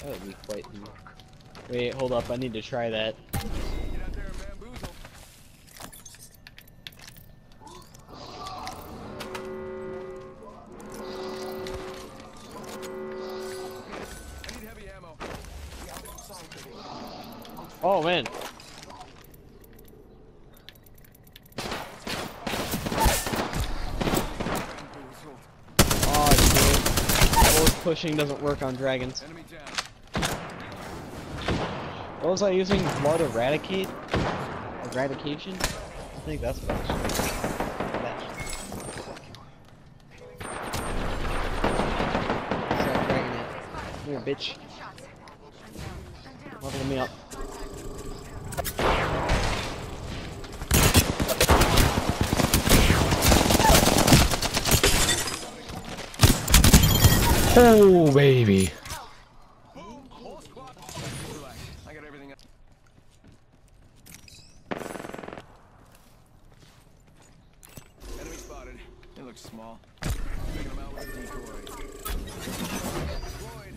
That would be quite. Wait, hold up. I need to try that. Dude. Forward pushing doesn't work on dragons. Enemy down. What was I using? Blood eradicate? Eradication? I think that's what I was using. Start dragging it. Come here, bitch. Level me up. Oh, baby. Boom. Whole squad. Relax. I got everything. up. Enemy spotted. It looks small. Taking them out with a decoy. Deployed.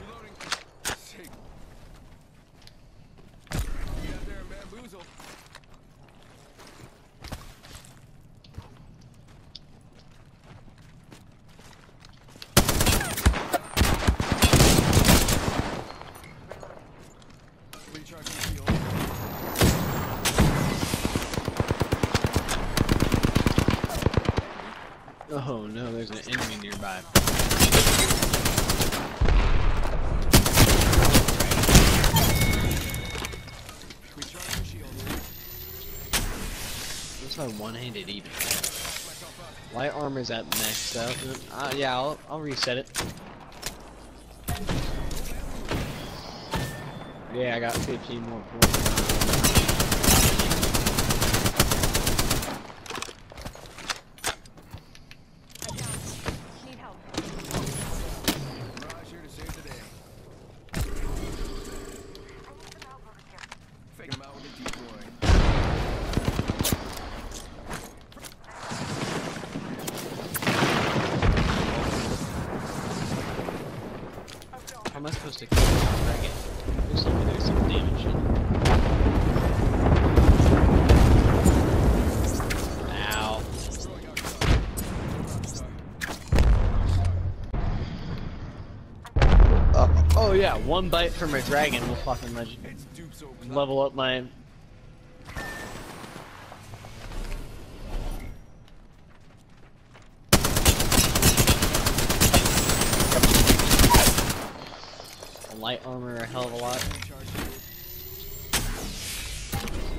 Reloading. Sick. Get out there and bamboozle. Recharging shield. Oh no, there's an enemy nearby. Recharging shield. What's my one-handed even? Light armor's at max, so uh, yeah, I'll, I'll reset it. Yeah, I got 15 more points. Need help. Mirage here to save the day. Fake him out with a decoy. How supposed to kill this dragon? Looks like there's some damage. Ow. Destroying our star. Rockstar. Uh, oh yeah, one bite from a dragon will fucking legend It's dupes open. level up my. Light armor a hell of a lot. Recharge shield.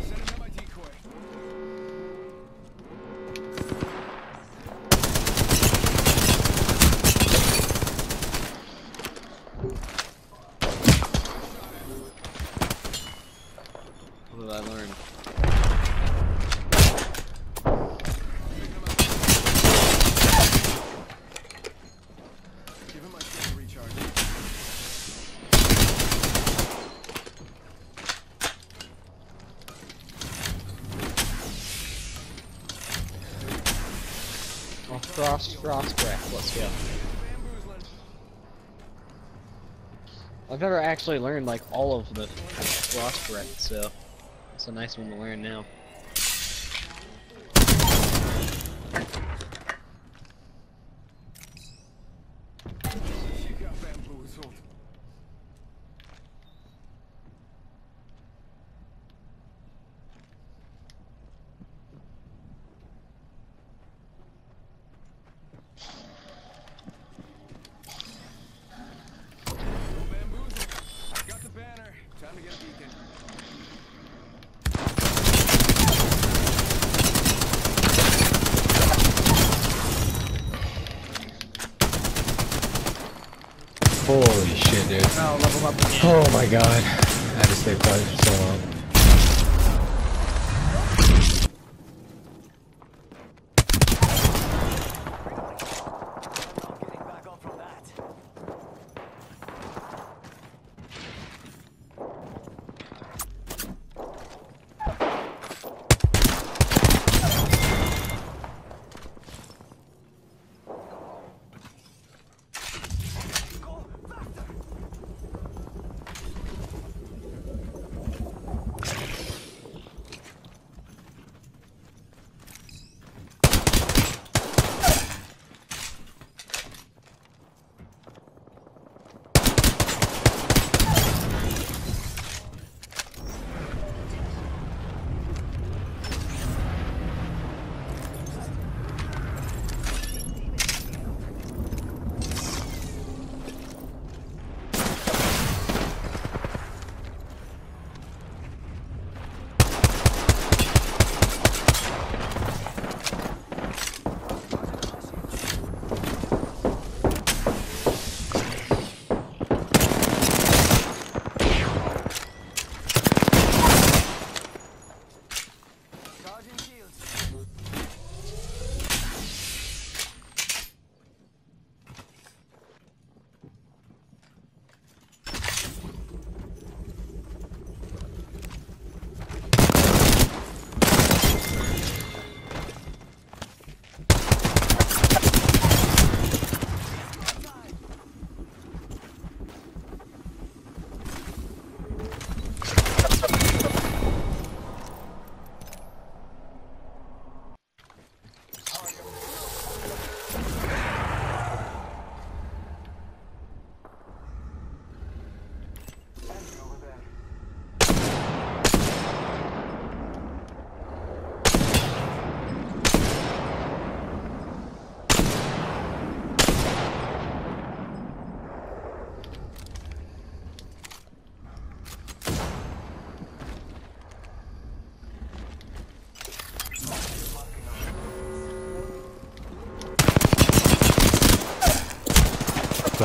Sending out my decoy. What did I learn? Give him my shield to recharge. Oh, frost, frost breath. Let's go. I've never actually learned like all of the frost breath, so it's a nice one to learn now. You got bamboozled. No bamboozle. Got the banner. Time to get a beacon. Holy shit, dude. Oh. Oh my god. I had to stay quiet for so long.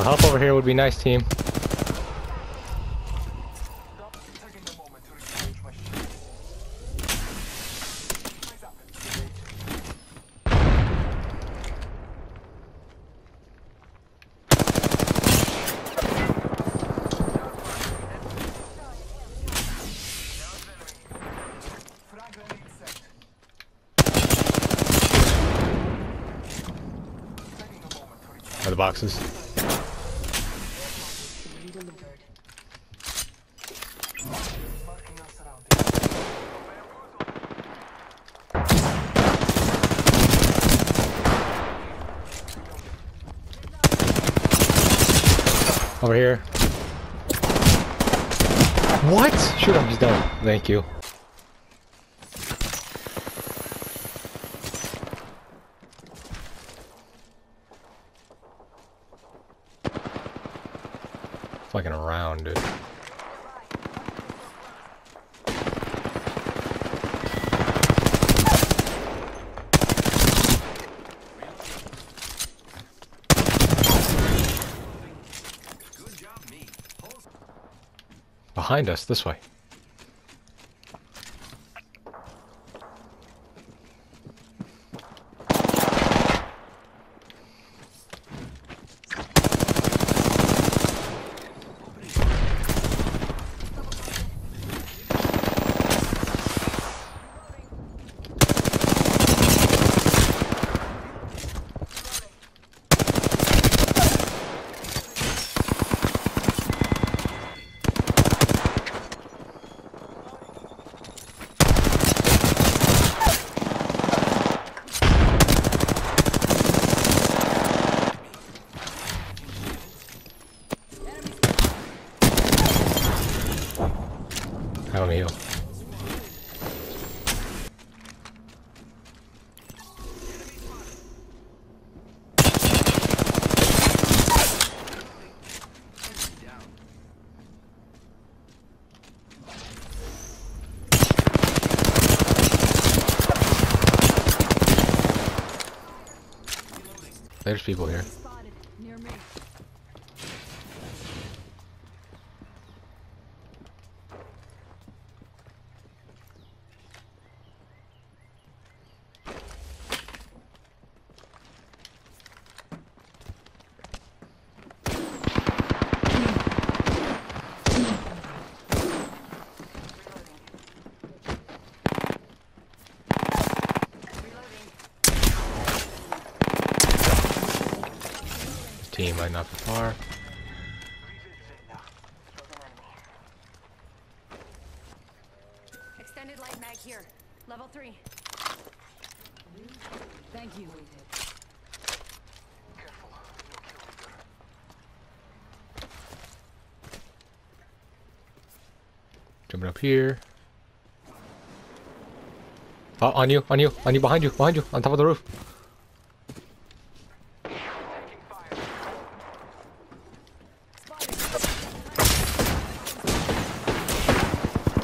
So help over here would be nice, team. The boxes? Over here. What? Shoot, I'm just done. Thank you. Fucking around, dude. Behind us, this way. How me heal. There's people here. Team might not be far. Extended light mag here. Level three. Thank you. Jumping up here. Oh, on you, on you, on you, behind you, behind you, on top of the roof.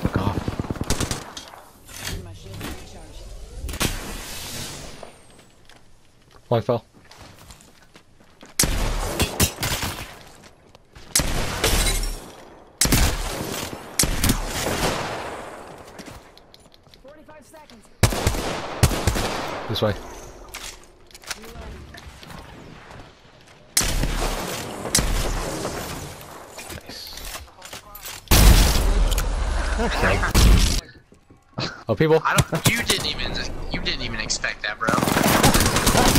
Fuck off. My shield recharged. One fell. This way. Nice. Okay. Oh, people. I don't. You didn't even. You didn't even expect that, bro.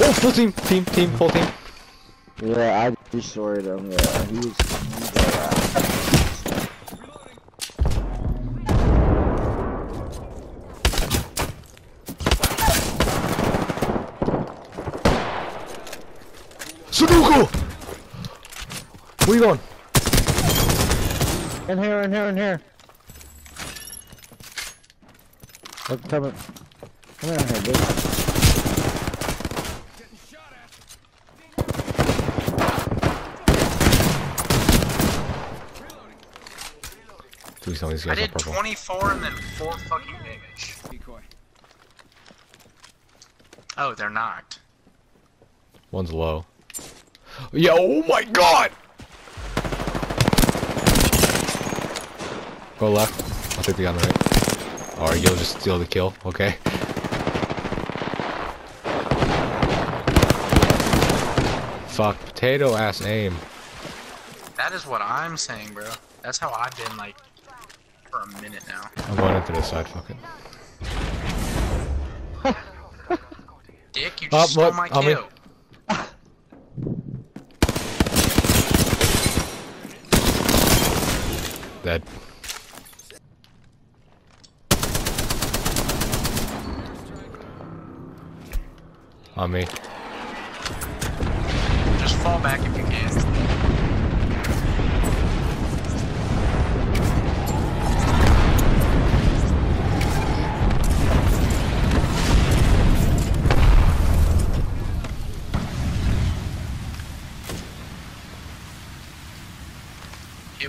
Oh, full team, team, team, full team. Yeah, I destroyed him. Yeah, he was. He's Sudoku! Where you going? in here, in here, in here. Look, come in. Come in here, bitch. Please tell me these I guys are did purple. 24 and then 4 fucking damage. Decoy. Oh, they're knocked. One's low. Yeah, oh my god! Go left. I'll take the guy on right. Or you'll just steal the kill, okay? Fuck, potato ass aim. That is what I'm saying, bro. That's how I've been like for a minute now. I'm going into the side, fuck it. Dick, you Uh, just stole what? my I'll kill. Dead. On me. Just fall back if you can.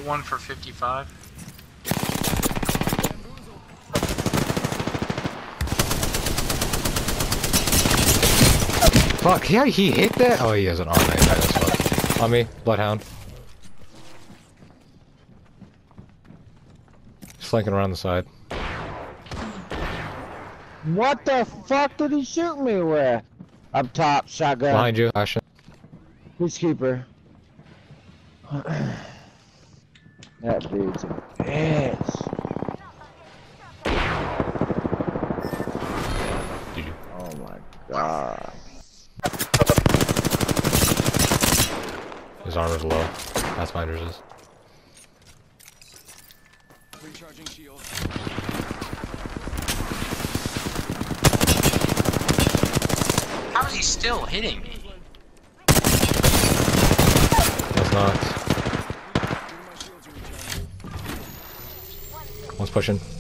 One for 55. Fuck, yeah, he hit that? Oh, he has an arm right that's fuck. On me, Bloodhound. He's flanking around the side. What the fuck did he shoot me with? Up top, shotgun. Behind you, Ashton. Peacekeeper. that dude's a bitch. Did? Oh my god. His armor's low. Pathfinder's is. Recharging shield. How is he still hitting me? That's not. Giving my shields a recharge. Pushing.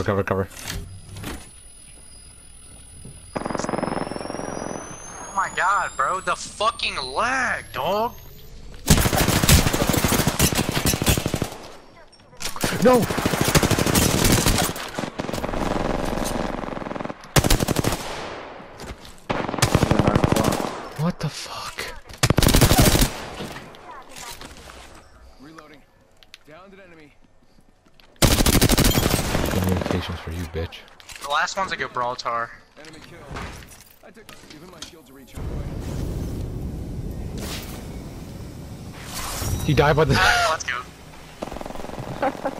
Recover, cover. Oh my god, bro. The fucking lag, dog. No! What the fuck? Reloading. Downed an enemy. Communications for you, bitch. The last one's a Gibraltar. Enemy killed. I took. Giving my shields a recharge. He died by the. Let's go.